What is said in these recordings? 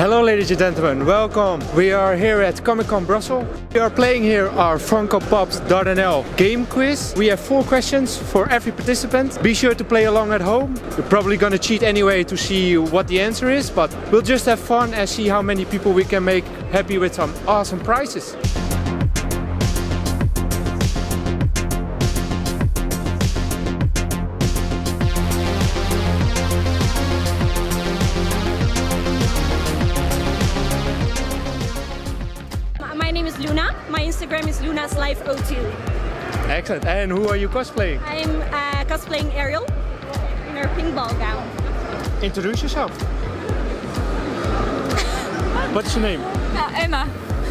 Hello ladies and gentlemen, welcome. We are here at Comic Con Brussels. We are playing here our Funko Pop's game quiz. We have four questions for every participant. Be sure to play along at home. You're probably gonna cheat anyway to see what the answer is, but we'll just have fun and see how many people we can make happy with some awesome prizes. Name is Luna. My Instagram is Luna's Life 02. Excellent. And who are you cosplaying? I'm uh, cosplaying Ariel in her pink ball gown. Introduce yourself. What's your name? Uh, Emma.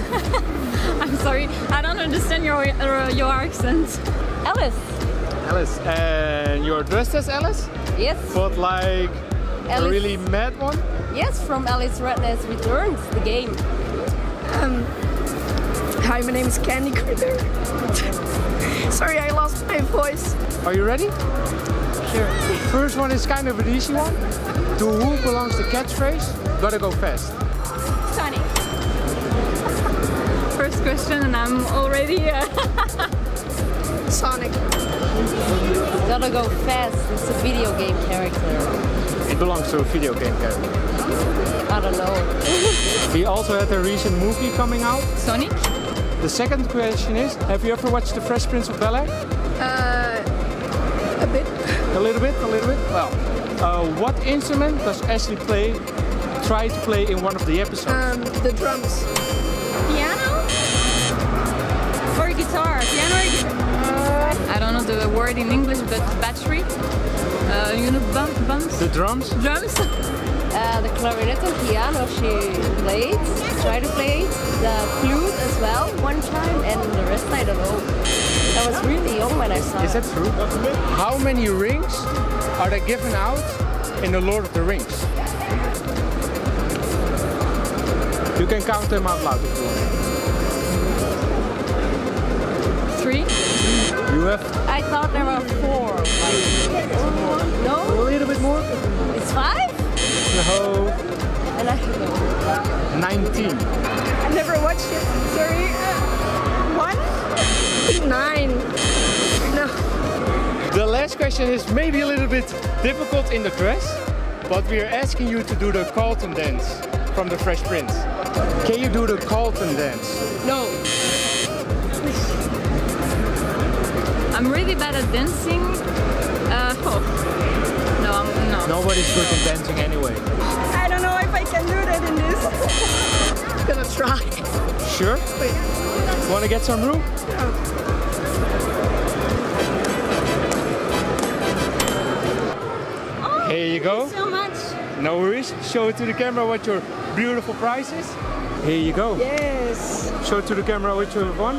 I'm sorry, I don't understand your uh, your accent. Alice. Alice. And you're dressed as Alice? Yes. But like a Alice. really mad one? Yes, from Alice Madness Returns, the game. Hi, my name is Candy Critter. Sorry, I lost my voice. Are you ready? Sure. First one is kind of an easy one. To who belongs the catchphrase? Gotta go fast. Sonic. First question, and I'm already. Uh, Sonic. Gotta go fast. It's a video game character. It belongs to a video game character. I don't know. We also had a recent movie coming out. Sonic. The second question is, have you ever watched The Fresh Prince of Bel-Air? Uh, a bit. A little bit, a little bit? Well, uh, what instrument does Ashley play, try to play in one of the episodes? Um, the drums. Piano? Or guitar? Piano or guitar? I don't know the word in English, but battery. Uh, you know, bum, bumps. the drums? Drums. Uh, the clarinet and piano she played, tried to play. The flute as well one time, and the rest I don't know. I was really young when I saw Is that true? How many rings are they given out in The Lord of the Rings? You can count them out loud if you want. Three. You have I thought there were four. Like, a no, little bit more? it's five? No, And I don't 19. I never watched it. Sorry. Uh, one? Nine. No. The last question is maybe a little bit difficult in the dress, but we are asking you to do the Carlton dance from the Fresh Prince. Can you do the Carlton dance? No. I'm really bad at dancing. Uh, oh. No, I'm no. Nobody's good at dancing anyway. In this. Gonna try. Sure? Wait. Want to get some room? Here you go. So much. No worries. Show it to the camera what your beautiful prize is. Here you go. Yes. Show it to the camera what you have won.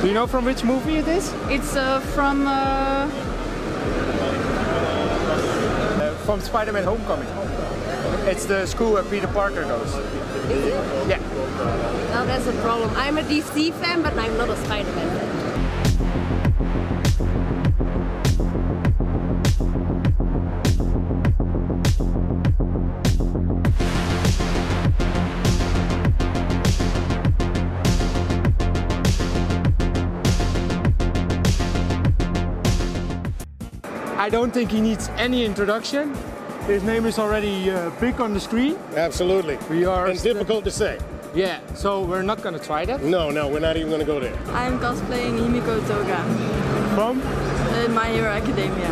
Do you know from which movie it is? It's uh, from. Uh, Uh, from Spider-Man Homecoming. It's the school where Peter Parker goes. Is it? Yeah. Now that's a problem. I'm a DC fan, but I'm not a Spider-Man fan. I don't think he needs any introduction. His name is already uh, big on the screen. Absolutely. We are And difficult to say. Yeah, so we're not gonna try that. No, no, we're not even going to go there. I'm cosplaying Himiko Toga From? in My Hero Academia.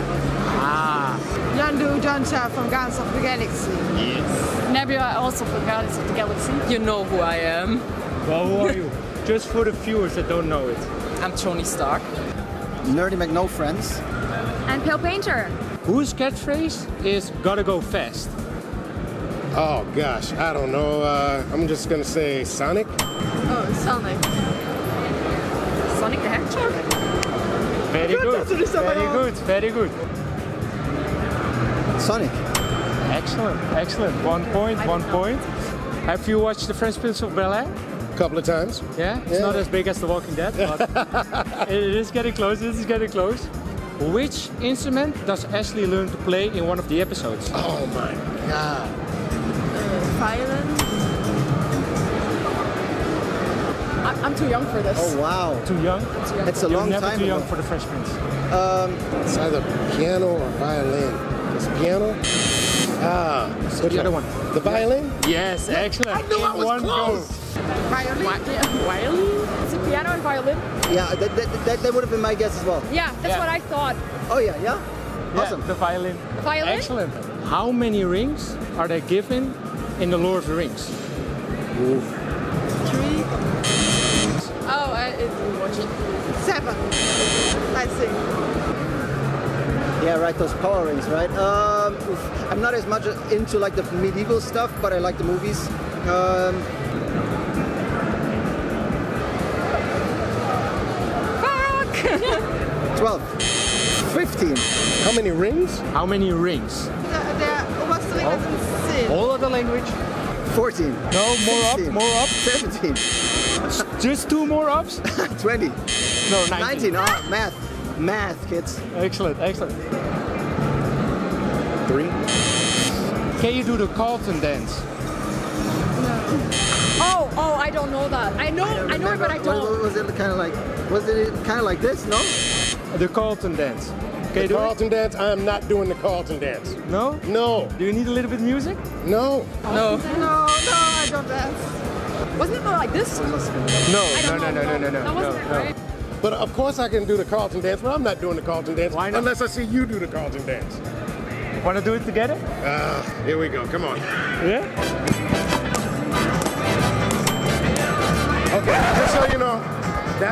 Ah. Yondu Jancha from Guardians of the Galaxy. Yes. Nebula also for Guardians of the Galaxy. You know who I am. Well, who are you? Just for the viewers that don't know it. I'm Tony Stark. Nerdy McNo friends. And Pale Painter. Whose catchphrase is gotta go fast? Oh, gosh, I don't know. Uh, I'm just going to say Sonic. Oh, Sonic. Sonic the Hedgehog. Very good. Very good. Very good. Sonic. Excellent. Excellent. One point. One point. Have you watched The Fresh Prince of Bel Air? A couple of times. Yeah. It's Yeah. not as big as The Walking Dead, but it is getting close. It is getting close. Which instrument does Ashley learn to play in one of the episodes? Oh my god. Uh, violin. I'm too young for this. Oh wow. Too young? Too young it's a long never time. Too young ago. for the Fresh Prince. Um, it's either piano or violin. It's piano. Ah, so the other one. The violin? Yes, excellent. I knew I was one close. Violin. Violin? Is it piano and violin? Yeah, that, that, that, that would have been my guess as well. Yeah, that's Yeah. what I thought. Oh yeah, yeah. Yeah, Awesome. the violin. Violin? Excellent. How many rings are they given in the Lord of the Rings? Three. Oh, I didn't watch it. Seven. I think. Yeah, right. Those power rings, right? Um, I'm not as much into like the medieval stuff, but I like the movies. Um, 12. 15. How many rings? How many rings? Der oberste Ring sind zehn. All of the language. 14. No, more up, more up. 17. Just two more ups? 20. No, 19. 19. Oh, math. Math, kids. Excellent, excellent. Three. Can you do the Carlton dance? No. Oh, oh, I don't know that. I know, I, know it, but I don't. What, was it kind of like? Was it kind of like this? No. The Carlton dance. Can The do Carlton dance? I am not doing the Carlton dance. No? No, Do you need a little bit music? no. No. No, no, I don't dance. Wasn't it more like this? No, no, no, no, no, no, no, That wasn't no, it, no. But of course I can do the Carlton dance, but I'm not doing the Carlton dance Why not? unless I see you do the Carlton dance. Want to do it together? Ah, here we go. Come on. Yeah?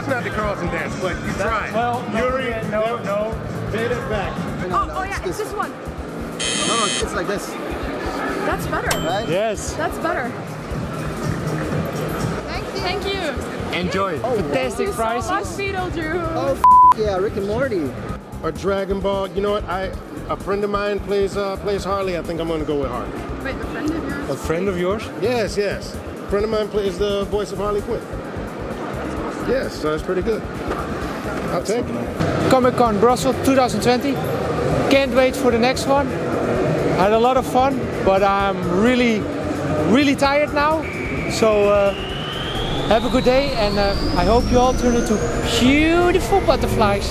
Not the Carlton dance, but you tried. well, no, Yuri, yeah, no, no. Pay it back. Oh, oh yeah, it's this one. No, no, it's like this, That's better. right? Yes. That's better. Thank you. Thank you. Enjoy. Fantastic Thank you so much, prizes. Oh, f- yeah, Rick and Morty. Or Dragon Ball. You know what? I a friend of mine plays uh, plays Harley. I think I'm gonna go with Harley. Wait, a friend of yours? A friend of yours? Yes, yes. A friend of mine plays the voice of Harley Quinn. Yes, so that's pretty good. I'll take it. Comic Con Brussels 2020. Can't wait for the next one. Had a lot of fun, but I'm really, really tired now. So uh, have a good day, and uh, I hope you all turn into beautiful butterflies.